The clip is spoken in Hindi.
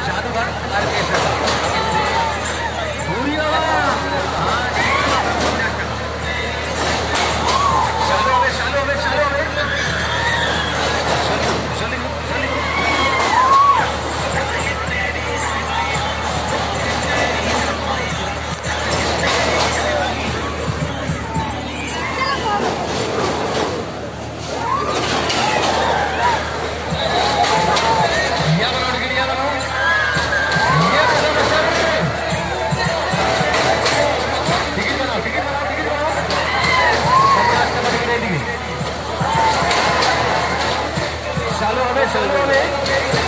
जादूगर आर्केस्ट्रा सालों में सालों में।